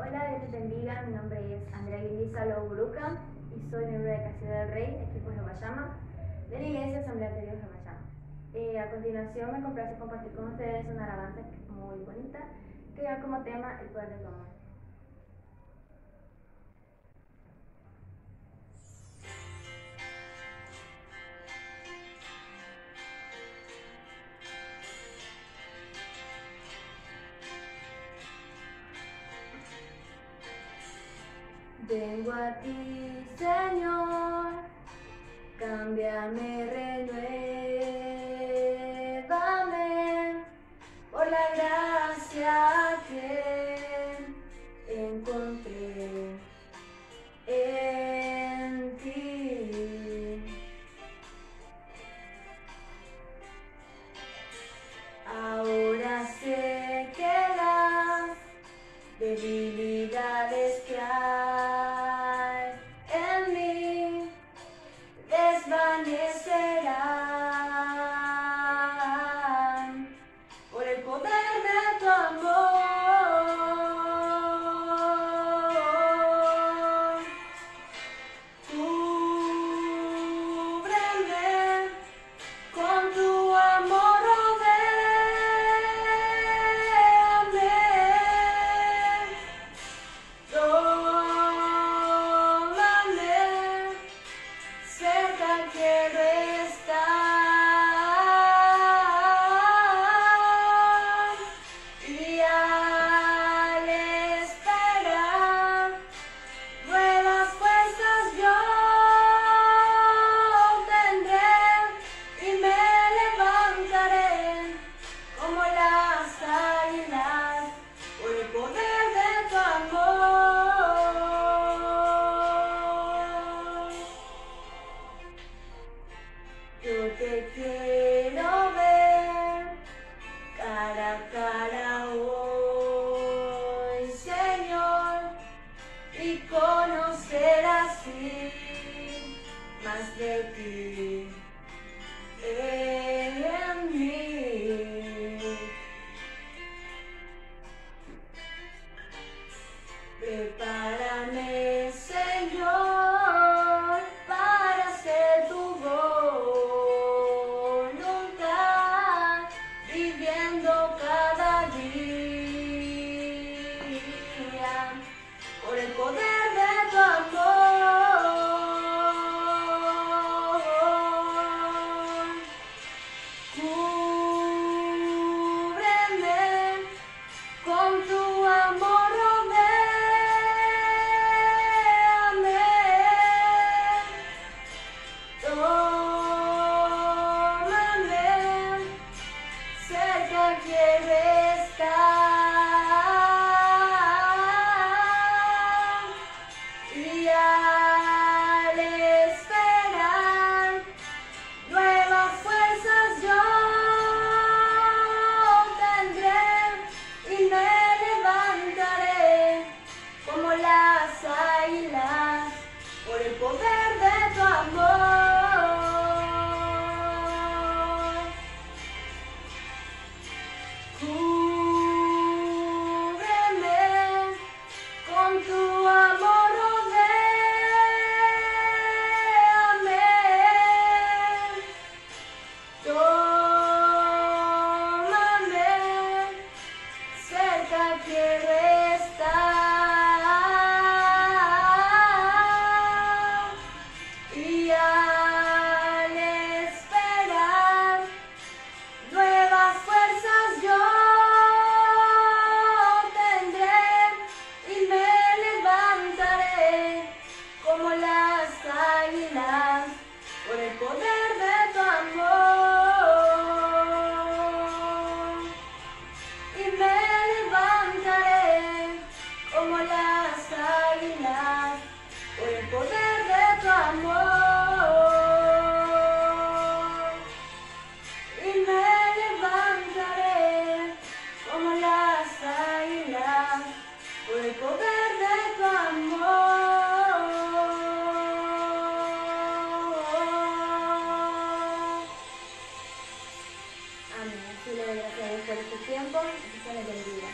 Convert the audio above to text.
Hola, Dios te bendiga. Mi nombre es Andrea Guilisa Bruca y soy miembro de Casilla del Rey, equipo de Jehová de la Iglesia Asamblea de Dios Jehová eh, a continuación, me complace compartir con ustedes una alabanza muy bonita que lleva como tema el poder de tu amor. Vengo a ti, Señor, cámbiame. Monday. marcará hoy, Señor, y conocer así más de ti en mí. Kita lagi.